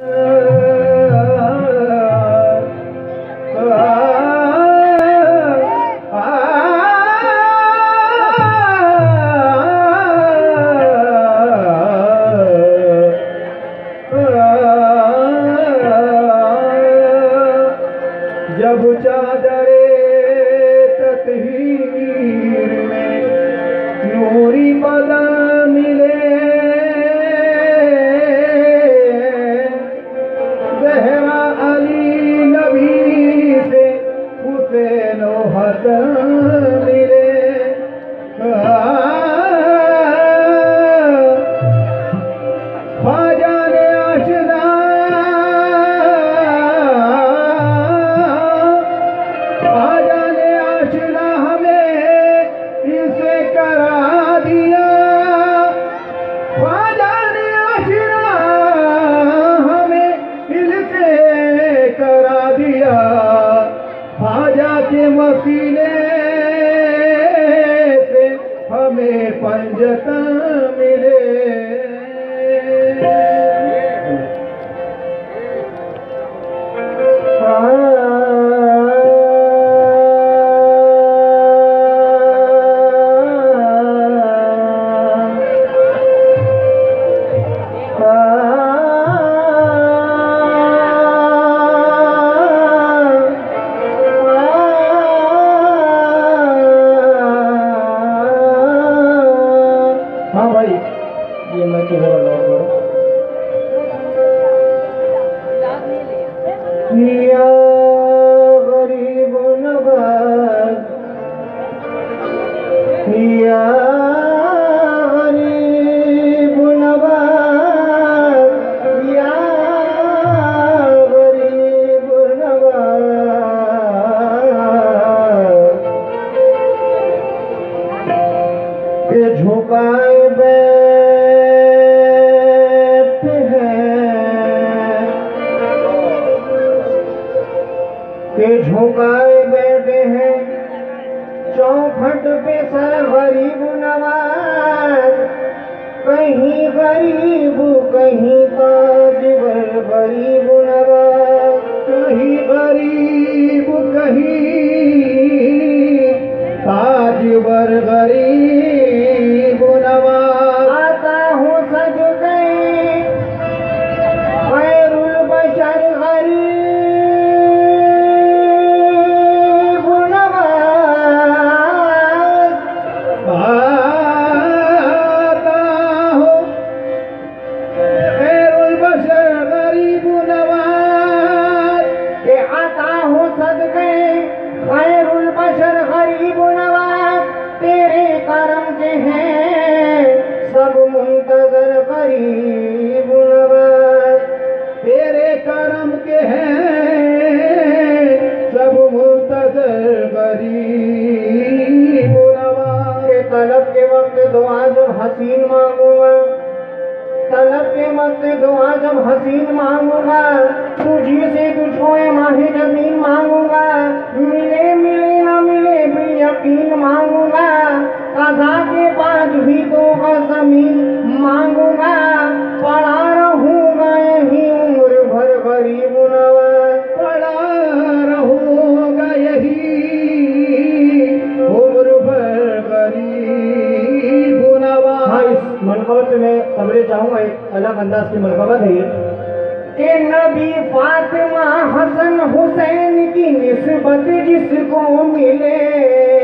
Uh... Yeah. अंदाज की मरकबत है। के नबी फातिमा हसन हुसैन की निस्बत जिसको मिले।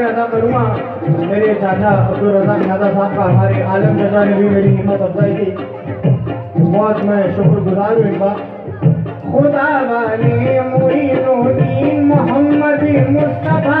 शुक्र अदा करूँगा मेरे चाचा अब्दुल रजाक दादा साहब का हमारे आलम चाचा ने भी मेरी हिम्मत अफजाई की बहुत मैं शुक्रगुजार हूँ इनका खुदा वाले मोहम्मद मुस्तफ़ा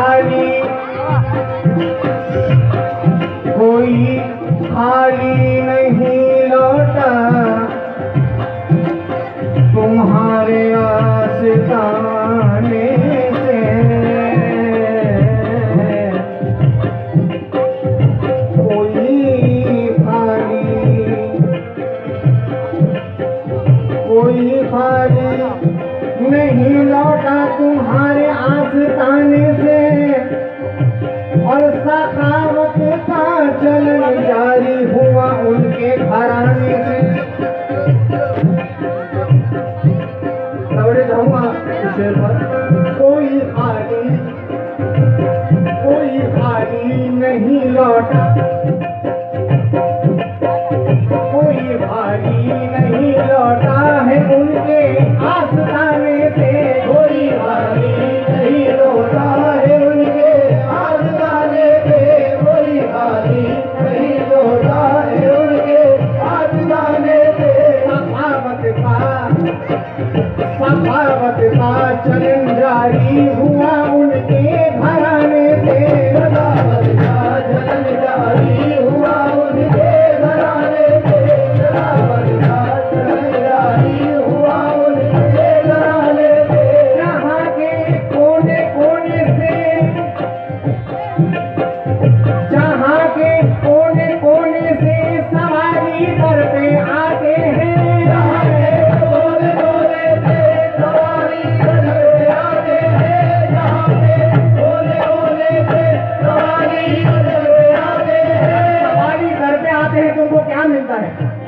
खाली। कोई खाली नहीं। नहीं लौटा तुम्हारे आस्ताने से। और सखावत का चल जारी हुआ उनके घराने से। कोई खाली कोई खाली नहीं लौटा। कोई भारी नहीं लौटा। れたね。